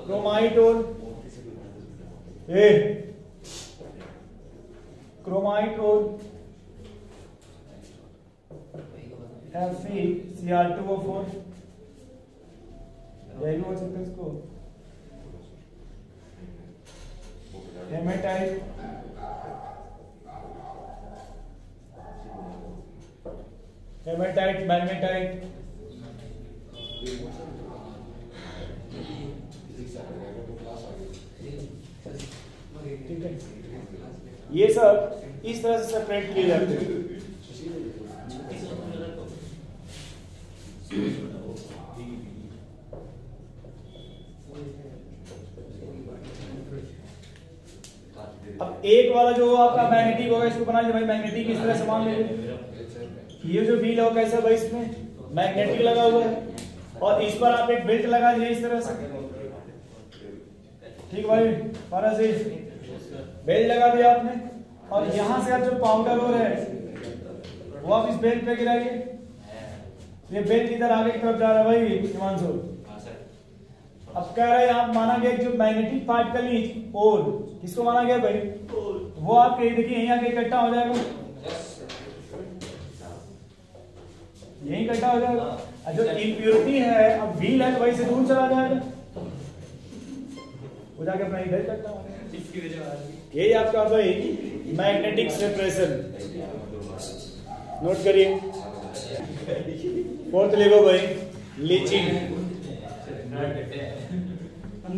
chromite ore a chromite ore F C R two O four यही हो सकता है इसको हेमेटाइट हेमेटाइट मैग्नेटाइट ठीक है ये सब इस तरह से सेपरेट किए जाते हैं एक वाला जो आपका मैग्नेटिक होगा इसको बना भाई मैग्नेटिक इस तरह से मान लीजिए ये जो बिल होगा कैसा भाई इसमें मैग्नेटिक लगा हुआ है और इस पर आप एक बेल्ट लगा दीजिए इस तरह से ठीक भाई बारह से बेल्ट लगा दिया आपने और यहाँ से आप जो पाउडर हो रहे हैं वो आप इस बेल्ट पे गिराइए ये बेल्ट इधर आगे की तरफ जा रहा है भाई हिमांशु हाँ, अब कह रहे हैं आप माना गया जो मैग्नेटिक पार्टिकल इज और इसको माना गया भाई तो वो आप कहीं देखिए यहीं आके इकट्ठा हो जाएगा यही इकट्ठा हो जाएगा जो इम्प्योरिटी है अब व्हील है तो वहीं से दूर चला जाएगा वो जाके अपना इधर इकट्ठा हो यही आपका भाई मैग्नेटिक सेपरेशन नोट करिए फोर्थ ले भाई लीचिंग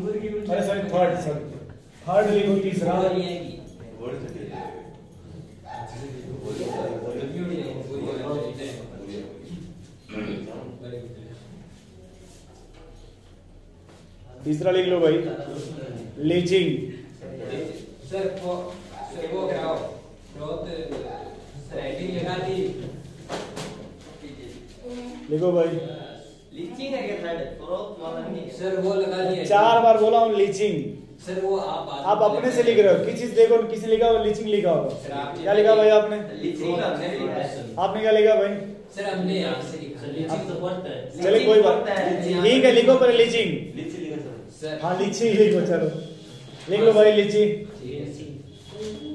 थर्ड सॉरी तीसरा तो तीसरा लिख लो भाई लीचिंग सर वो सर वो क्या बहुत स्लाइडिंग लगा दी लिखो भाई लीचिंग है क्या थर्ड सर वो लगा दिया चार बार बोला हूँ लीचिंग सर वो आप आप अपने से लिख रहे हो किस चीज देखो किसने लिखा होगा लीचिंग लिखा होगा क्या लिखा भाई आपने आपने क्या लिखा भाई सर हमने यहाँ से लिखा तो चले कोई बात ठीक है लिखो पर लीचिंग हाँ लीचिंग लिखो चलो लिख लो भाई लीची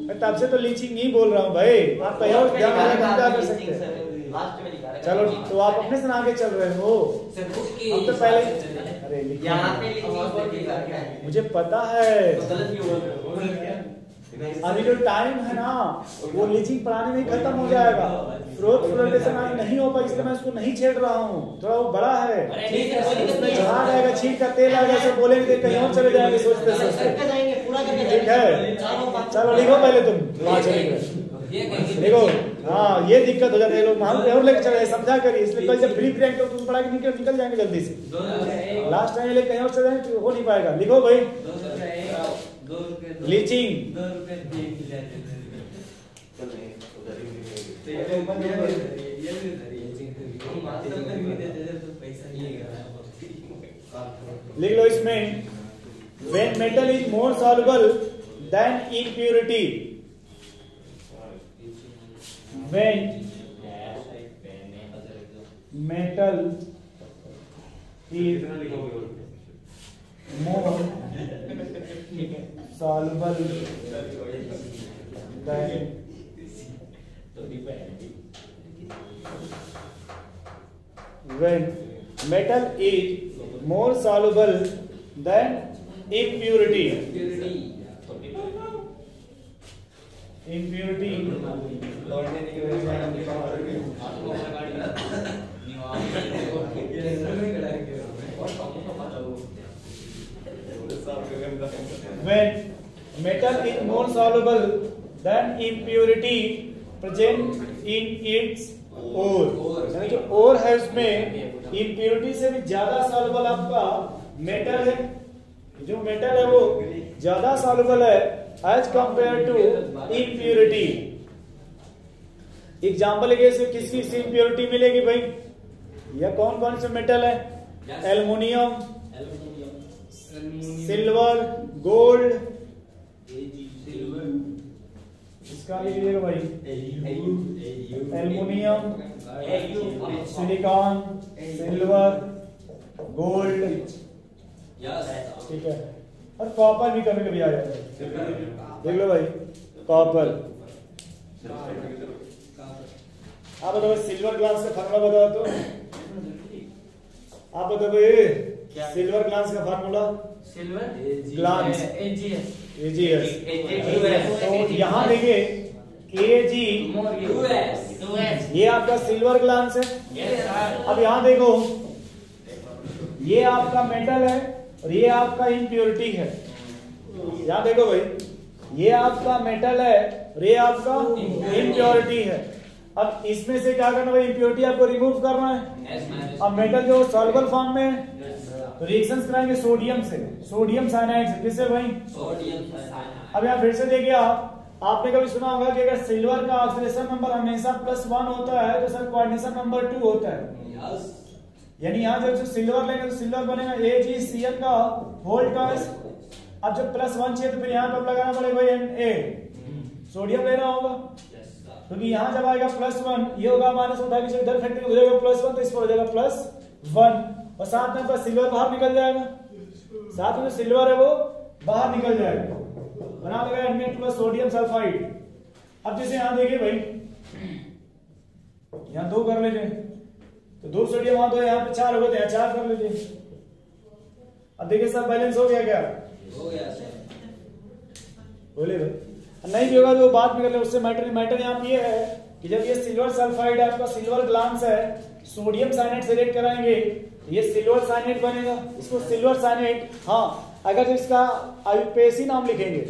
मैं तब से तो लीचिंग ही बोल रहा हूँ भाई आप कहीं तो और ध्यान कर सकते हैं चलो तो आप अपने से आगे चल रहे हो अब तो पहले पे मुझे पता है तो तो अभी जो टाइम है ना वो लीचिंग पढ़ाने में खत्म हो जाएगा आज नहीं हो पाई इसलिए मैं उसको नहीं छेड़ रहा हूँ थोड़ा वो बड़ा है तो छीट का तेल आएगा सब बोलेंगे कहीं और चले जाएंगे सोचते सोचते ठीक है चलो लिखो पहले तुम वहां चले गए लिखो हाँ ये दिक्कत हो जाती है लोग और लेके चले समझा कर इसलिए कल जब फ्री तो तुम पढ़ा के निकल निकल जाएंगे जल्दी से लास्ट टाइम लेके और चले तो हो नहीं पाएगा लिखो भाई लीचिंग तो तो लिख लो इसमें when metal is more soluble than impurity When metal is more soluble than metal is more soluble than impurity. impurity when metal is more soluble than impurity present in its ore यानी जो ore है उसमें impurity से भी ज्यादा soluble आपका metal है जो metal है वो ज्यादा soluble है as compare to impurity example के किसकी किस इम्प्योरिटी मिलेगी भाई यह कौन कौन से मेटल है एल्युमिनियम सिल्वर गोल्ड इसका भाई एल्युमिनियम सिलिकॉन सिल्वर गोल्ड ठीक है और कॉपर भी कभी कभी आ जाता है देख लो भाई कॉपर आप बताओ सिल्वर ग्लास का फार्मूला बताओ तो आप बताओ भाई सिल्वर ग्लास का फार्मूला सिल्वर ग्लास एजीएस तो यहाँ देखिए के ये आपका सिल्वर ग्लास है अब यहाँ देखो ये आपका मेटल है और ये आपका इम्प्योरिटी है याद देखो भाई ये आपका मेटल है और ये आपका इम्प्योरिटी है अब इसमें से क्या करना भाई इम्प्योरिटी आपको रिमूव करना है अब मेटल जो सॉल्युबल फॉर्म में तो रिएक्शन कराएंगे सोडियम से सोडियम साइनाइड से किससे भाई अब यहाँ फिर से देखिए आप आपने कभी सुना होगा कि अगर सिल्वर का ऑक्सीडेशन नंबर हमेशा प्लस वन होता है तो सर क्वार्डिनेशन नंबर टू होता है यानी यहाँ जो सिल्वर लेंगे तो सिल्वर बनेगा ए जी सी एन का होल टॉइस अब जब प्लस वन चाहिए तो फिर यहाँ पर लगाना पड़ेगा एन ए सोडियम लेना होगा क्योंकि यहाँ जब आएगा प्लस वन ये होगा माइनस वन भाई इधर फैक्ट्री उधर प्लस वन तो इस पर हो जाएगा प्लस वन और साथ में सिल्वर बाहर निकल जाएगा साथ में जो सिल्वर है वो बाहर निकल जाएगा बना लगा एन प्लस सोडियम सल्फाइड अब जैसे यहाँ देखिए भाई यहाँ दो कर लेते हैं तो दो सोडियम हो तो यहाँ पे चार होगा तो यहाँ चार कर लीजिए अब देखिए सब बैलेंस हो गया क्या हो गया सर बोले भाई नहीं भी होगा तो बात भी कर ले उससे मैटर मैटर यहाँ पे है कि जब ये सिल्वर सल्फाइड है आपका सिल्वर ग्लांस है सोडियम साइनेट से रेट कराएंगे तो ये सिल्वर साइनेट बनेगा इसको सिल्वर साइनेट हाँ अगर जो इसका आयुपेसी नाम लिखेंगे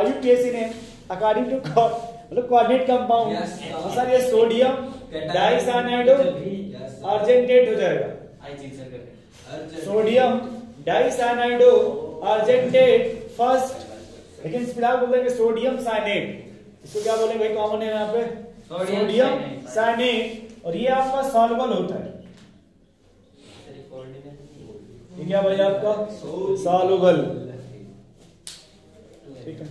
आयुपेसी ने अकॉर्डिंग टू मतलब कॉर्डिनेट कंपाउंड हाँ, सर ये सोडियम डाइसाइनेट अर्जेंटेट हो जाएगा सोडियम डाइसाइनाइडो अर्जेंटेट फर्स्ट लेकिन फिलहाल बोल सोडियम साइनेट इसको क्या बोलेंगे भाई कॉमन है यहाँ पे सोडियम साइनेट और ये आपका सॉल्वल होता है ये क्या भाई आपका सॉल्युबल ठीक है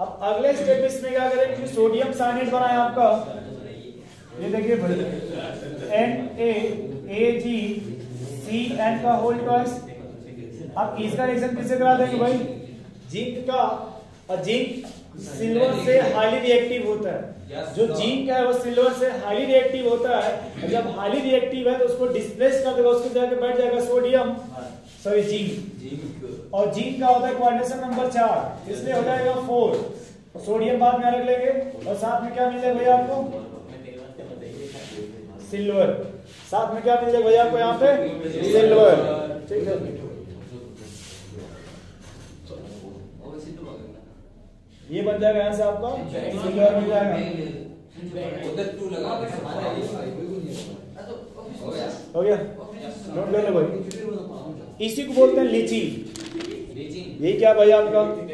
अब अगले स्टेप इसमें क्या करें कि सोडियम साइनेट बना आपका ये देखिए भाई N A A G C N का होल ट्वाइस अब इसका रिएक्शन किससे करा देंगे भाई जिंक का और जिंक सिल्वर से हाईली रिएक्टिव होता है जो जिंक है वो सिल्वर से हाईली रिएक्टिव होता है जब हाईली रिएक्टिव है तो उसको डिस्प्लेस कर देगा उसके जगह बैठ जाएगा सोडियम सॉरी जिंक और जीन का होता है क्वाड्रेशन नंबर चार इसलिए हो जाएगा फोर सोडियम बाद में अलग लेंगे और साथ में क्या मिल जाएगा भैया आपको सिल्वर साथ में क्या मिल जाएगा भैया आपको यहाँ पे सिल्वर ठीक है ये बन जाएगा यहाँ से आपका सिल्वर मिल जाएगा हो गया नोट ले लो भाई इसी को बोलते हैं लीची यही क्या भाई आपका